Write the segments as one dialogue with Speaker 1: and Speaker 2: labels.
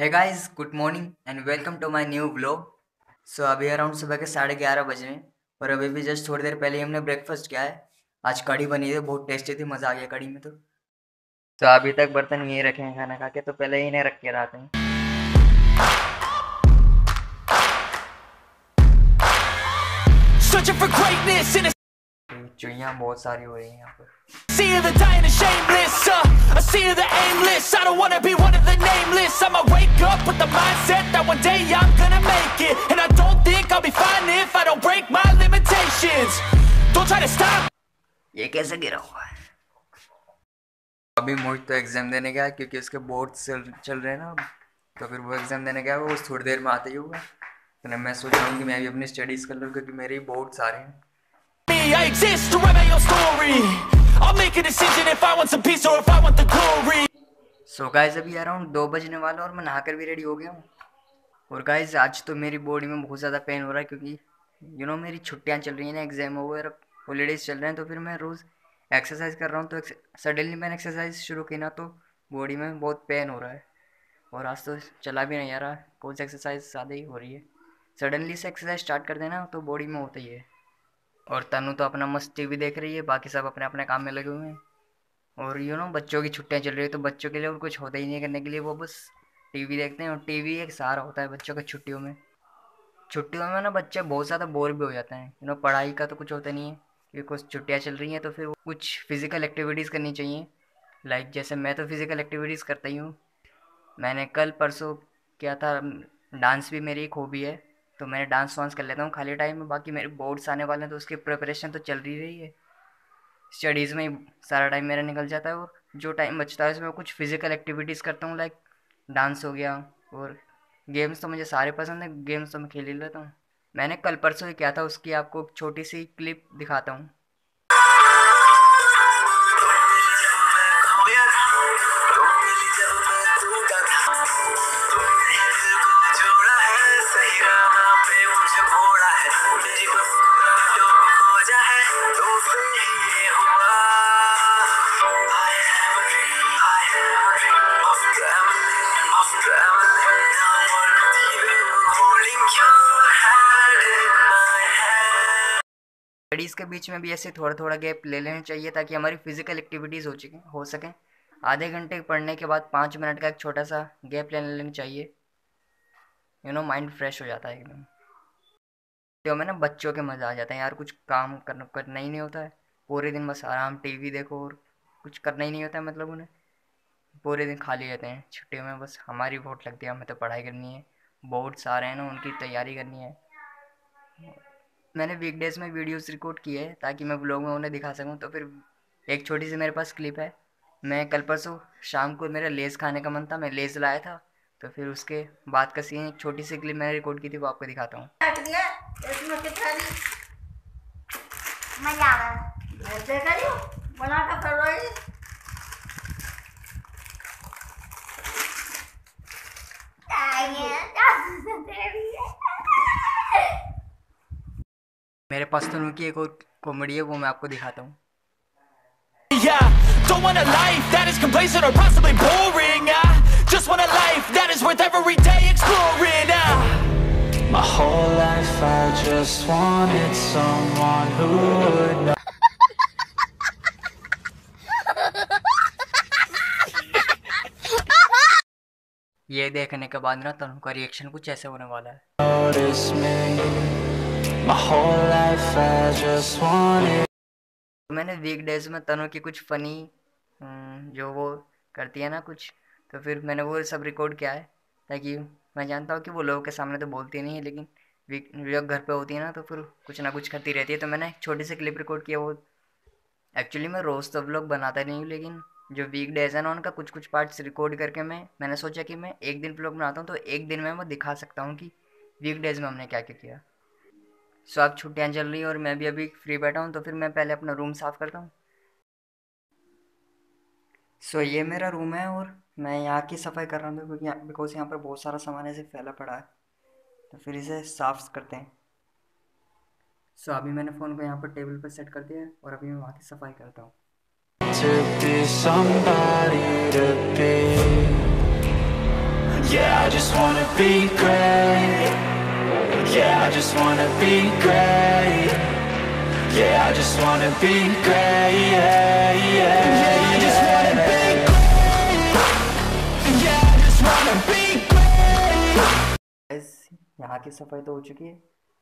Speaker 1: है guys good morning and welcome to my new vlog so अभी around सुबह के साढ़े ग्यारह बजे हैं और अभी भी जस्ट थोड़ी देर पहले ही हमने ब्रेकफास्ट किया है। आज कड़ी बनी थी बहुत टेस्टी थी, मज़ा आ गया कड़ी में तो। तो अभी तक बर्तन यहीं रखे हैं खाना खा के तो पहले ही इन्हें रख के रहते हैं।
Speaker 2: Searching for greatness in a
Speaker 1: चुहियाँ बहुत सारी हो रही हैं ये कैसे गिरा हुआ है? अभी मुझ तो एग्ज़ाम देने गया क्योंकि उसके बोर्ड चल रहे हैं ना तो फिर वो एग्ज़ाम देने गया वो थोड़ी देर में आते ही होगा तो मैं सोच रहा हूँ कि मैं अभी अपनी स्टडीज़ कर लूँ क्योंकि मेरे ही बोर्ड सारे हैं।
Speaker 2: Me, I exist to my own story. I'll make a decision if I want some peace or if I want the glory.
Speaker 1: So guys अभी अराउंड दो बजने वाला और मैं नहाकर भी रेडी हो गया हूँ। और गाइज़ आज तो मेरी बॉडी में बहुत ज़्यादा पेन हो रहा है क्योंकि यू you नो know, मेरी छुट्टियाँ चल रही हैं ना एग्ज़ाम वगैरह हॉलीडेज़ चल रहे हैं तो फिर मैं रोज़ एक्सरसाइज कर रहा हूँ। तो सडनली मैंने एक्सरसाइज शुरू की ना तो बॉडी में बहुत पेन हो रहा है। और आज तो चला भी नहीं आ रहा कौन एक्सरसाइज ज़्यादा ही हो रही है। सडनली से एक्सरसाइज स्टार्ट कर देना तो बॉडी में होता ही है। और तनु तो अपना मस्त टीवी देख रही है, बाकी सब अपने अपने काम में लगे हुए हैं। और यू नो बच्चों की छुट्टियाँ चल रही है तो बच्चों के लिए और कुछ होता ही नहीं करने के लिए, वो बस टीवी देखते हैं। और टीवी एक सहारा होता है बच्चों का छुट्टियों में। छुट्टियों में ना बच्चे बहुत ज़्यादा बोर भी हो जाते हैं। यू नो पढ़ाई का तो कुछ होता नहीं है क्योंकि कुछ छुट्टियाँ चल रही हैं तो फिर कुछ फ़िज़िकल एक्टिविटीज़ करनी चाहिए। लाइक जैसे मैं तो फ़िज़िकल एक्टिविटीज़ करता ही हूँ। मैंने कल परसों किया था डांस भी मेरी एक हॉबी है। तो मैंने डांस वांस कर लेता हूँ खाली टाइम में, बाकी मेरे बोर्ड्स आने वाले हैं तो उसकी प्रिपरेशन तो चल रही रही है। स्टडीज़ में ही सारा टाइम मेरा निकल जाता है और जो टाइम बचता है उसमें कुछ फ़िज़िकल एक्टिविटीज़ करता हूँ लाइक डांस हो गया और गेम्स तो मुझे सारे पसंद है गेम्स तो मैं खेल ही लेता हूँ। मैंने कल परसों ही किया था, उसकी आपको छोटी सी क्लिप दिखाता हूँ। स्टडीज़ के बीच में भी ऐसे थोड़ा थोड़ा गैप ले लेना चाहिए ताकि हमारी फ़िज़िकल एक्टिविटीज़ हो चुके, हो सकें। आधे घंटे पढ़ने के बाद पाँच मिनट का एक छोटा सा गैप ले लेना चाहिए। यू नो माइंड फ्रेश हो जाता है एकदम। तो में ना बच्चों के मज़ा आ जाता है यार, कुछ काम करना करना ही नहीं होता है। पूरे दिन बस आराम टीवी देखो और कुछ करना ही नहीं होता है मतलब उन्हें। पूरे दिन खाली रहते हैं, छुट्टियों में बस हमारी वोट लगती है, हमें तो पढ़ाई करनी है। बोर्ड्स आ रहे हैं ना, उनकी तैयारी करनी है। मैंने वीकडेज में वीडियोस रिकॉर्ड किए ताकि मैं ब्लॉग में उन्हें दिखा सकूँ। तो फिर एक छोटी सी मेरे पास क्लिप है। मैं कल परसों शाम को मेरा लेस खाने का मन था, मैं लेस लाया था। तो फिर उसके बाद का सीन एक छोटी सी क्लिप मैंने रिकॉर्ड की थी, वो आपको दिखाता हूँ।
Speaker 3: मज़ा आ रहा है ऐसे करियो बना कर करो ये
Speaker 1: मेरे पास तो उनकी एक और कॉमेडी है वो मैं आपको दिखाता हूँ
Speaker 2: Yeah, don't want a life that is complacent or possibly boring. I just want a life that is worth every day exploring. I,
Speaker 4: My whole life I just wanted someone who would know
Speaker 1: ये देखने के बाद ना तनु का reaction कुछ ऐसे होने वाला है तो मैंने वीक डेज़ में तनु की कुछ फ़नी जो वो करती है ना कुछ तो फिर मैंने वो सब रिकॉर्ड किया है। ताकि मैं जानता हूँ कि वो लोगों के सामने तो बोलती नहीं है, लेकिन वीक घर पे होती है ना तो फिर कुछ ना कुछ करती रहती है। तो मैंने छोटी सी क्लिप रिकॉर्ड किया, वो एक्चुअली मैं रोज़ तो व्लॉग बनाता नहीं हूँ, लेकिन जो वीक डेज़ है ना, उनका कुछ कुछ पार्ट्स रिकॉर्ड करके मैं मैंने सोचा कि मैं एक दिन व्लॉग बनाता हूँ तो एक दिन में मैं दिखा सकता हूँ कि वीक डेज़ में हमने क्या क्या किया। सो अब छुट्टियाँ चल रही हैं और मैं भी अभी फ्री बैठा हूँ तो फिर मैं पहले अपना रूम साफ़ करता हूँ। सो ये मेरा रूम है और मैं यहाँ की सफ़ाई कर रहा हूँ क्योंकि बिकॉज़ यहाँ पर बहुत सारा सामान ऐसे फैला पड़ा है। तो फिर इसे साफ़ करते हैं। सो अभी मैंने फ़ोन को यहाँ पर टेबल पर सेट कर दिया है और अभी मैं वहाँ की सफ़ाई करता हूँ।
Speaker 4: Yeah, I just wanna be great. Yeah, I just wanna be great. Yeah, I just wanna be great. Yeah, yeah. I just wanna be great. Yeah, I just wanna be great.
Speaker 1: यहाँ की सफ़ाई तो हो चुकी है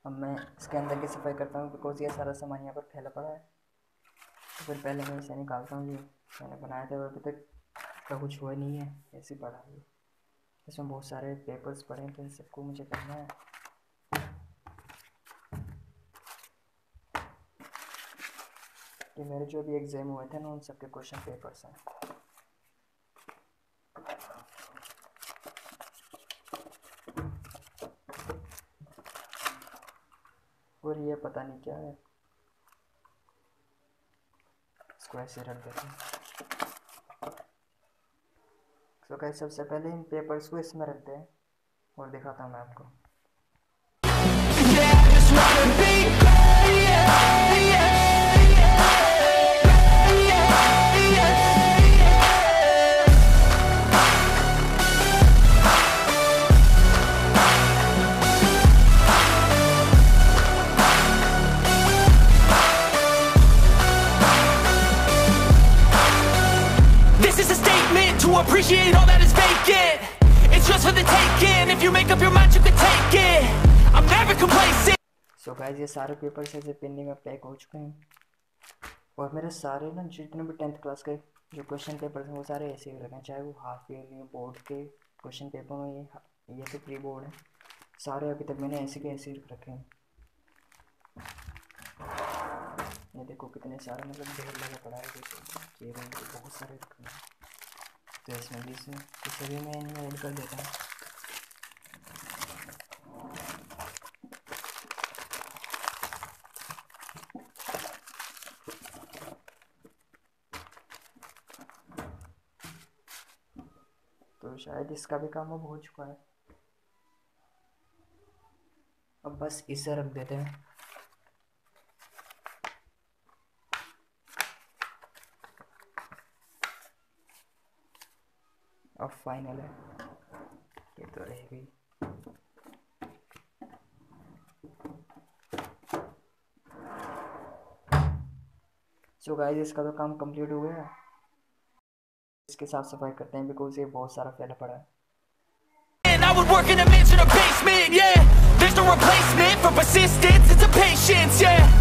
Speaker 1: अब मैं इसके अंदर की सफ़ाई करता हूँ बिकॉज़ ये सारा सामान यहाँ पर फैला पड़ा है तो फिर पहले मैं इसे निकालता हूँ ये मैंने बनाया था अभी तक का कुछ हुआ नहीं है ऐसे पड़ा है इसमें बहुत सारे पेपर्स पड़े हैं तो इन सबको मुझे करना है ये मेरे जो भी एग्ज़ाम हुए थे ना, उन सबके क्वेश्चन पेपर्स हैं और ये पता नहीं क्या है। इसको ऐसे रख देते हैं। तो क्या सबसे पहले इन पेपर्स को इसमें रखते हैं और दिखाता हूँ मैं आपको।
Speaker 2: Appreciate all that is vacant. It's just for the taking. If you make up your mind, you can take it. I'm never complacent.
Speaker 1: So guys ये सारे पेपर्स ऐसे पिन्नी में पैक हो चुके हैं और मेरे सारे ना जितने भी टेंथ क्लास के जो क्वेश्चन पेपर हैं वो सारे ऐसे ही रखे चाहे वो हाफ़ ईयरली बोर्ड के क्वेश्चन पेपर में ये ये तो प्री बोर्ड है सारे अभी तक मैंने ऐसे के ऐसे ही रखे हैं ये देखो कितने सारे मतलब ढेर लगा पड़ा है देखो ये बहुत सारे रखे हैं तो इसमें भी इसमें तो सभी मैं इनमें ऐड कर देता हूँ तो शायद इसका भी काम अब हो चुका है। अब बस इसे रख देते हैं। अब फाइनल है ये तो रहेगी सो गाइस इसका तो काम कंप्लीट हो गया इसकी साफ़ सफ़ाई करते हैं बिकॉज़ ये बहुत सारा फैला पड़ा है
Speaker 2: I would work in a mansion or basement, yeah. There's no replacement for persistence, it's a patience, yeah.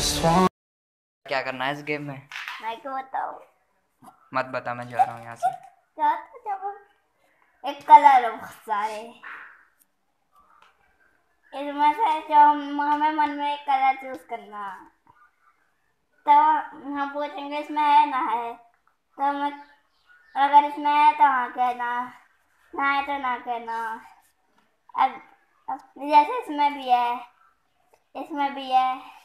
Speaker 4: Just want.
Speaker 1: क्या करना है इस गेम में?
Speaker 3: मैं क्यों बताऊँ?
Speaker 1: मत बता मैं जा रहा हूँ यहाँ से।
Speaker 3: क्या तो एक कलर है। सारे इसमें से जो हमें मन में एक कलर चूज़ करना तो हम पूछेंगे इसमें है ना है? तो हमें अगर इसमें है तो हाँ कहना ना है तो ना कहना अब अब जैसे इसमें भी है इसमें भी है।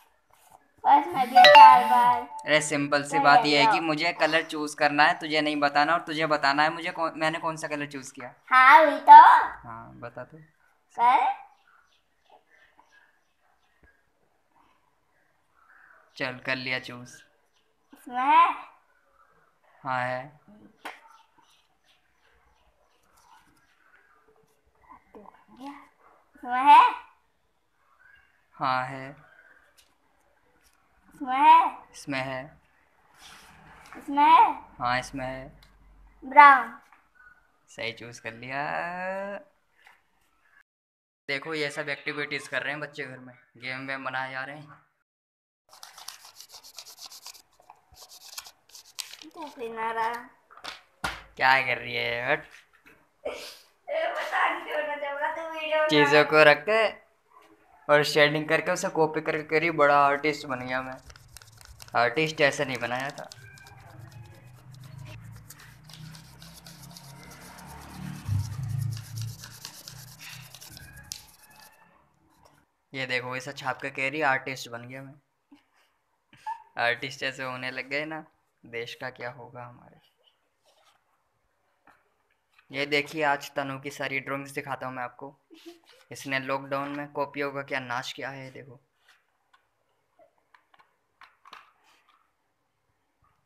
Speaker 3: चार बार।
Speaker 1: अरे सिंपल सी बात यह है कि मुझे कलर चूज़ करना है तुझे नहीं बताना और तुझे बताना है मुझे कौन, मैंने कौन सा कलर चूज़ किया।
Speaker 3: हाँ तो।
Speaker 1: हाँ बता तो।
Speaker 3: कर
Speaker 1: चल कर लिया चूज़।
Speaker 3: इसमें है?
Speaker 1: हाँ है।
Speaker 3: इसमें है?
Speaker 1: हाँ है।
Speaker 3: इसमें है।
Speaker 1: इसमें है।
Speaker 3: इसमें है।
Speaker 1: हाँ इसमें है।
Speaker 3: ब्राउन।
Speaker 1: सही चूज़ कर लिया। देखो ये सब एक्टिविटीज़ कर रहे हैं बच्चे घर में। गेम वेम बनाए जा रहे हैं। क्या कर रही है
Speaker 3: वीडियो
Speaker 1: चीज़ों को रख के और शेडिंग करके उसे कॉपी करके करी बड़ा आर्टिस्ट बन गया मैं। आर्टिस्ट ऐसे नहीं बनाया था। ये देखो ऐसा छाप के कह रही आर्टिस्ट बन गया मैं। आर्टिस्ट ऐसे होने लग गए ना, देश का क्या होगा हमारे। ये देखिए, आज तनु की सारी ड्राइंग्स दिखाता हूँ मैं आपको। इसने लॉकडाउन में कॉपियों का क्या नाश किया है, देखो।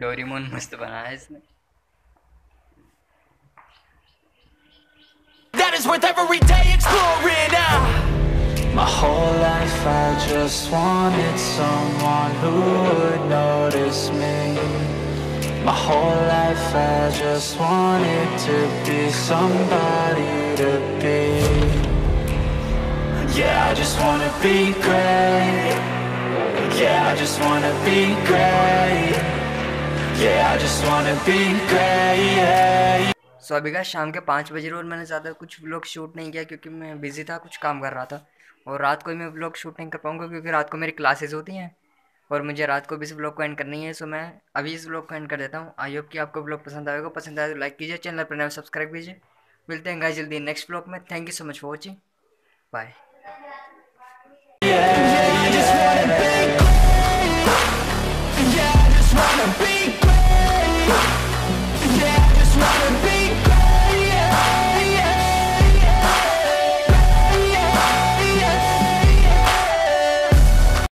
Speaker 1: डोरीमोन मस्त बनाया है इसने
Speaker 2: That is worth every day exploring ah.
Speaker 4: My whole life I just wanted someone who would notice me My whole life I just wanted to be somebody to be Yeah, I just wanna be great Yeah, I just wanna be great
Speaker 1: सो अभी का शाम के पाँच बजे और मैंने ज़्यादा कुछ व्लॉग शूट नहीं किया क्योंकि मैं बिज़ी था कुछ काम कर रहा था। और रात को ही मैं व्लॉग शूट नहीं कर पाऊँगा क्योंकि रात को मेरी क्लासेस होती हैं। और मुझे रात को भी इस व्लॉग को एंड करनी है सो मैं अभी इस व्लॉग को एंड कर देता हूँ। आई होप कि आपको व्लॉग पसंद आएगा। पसंद आए तो लाइक कीजिए चैनल पर नए सब्सक्राइब कीजिए। मिलते हैं गाइस जल्दी नेक्स्ट व्लॉग में। Thank you so much
Speaker 2: for watching bye wanna be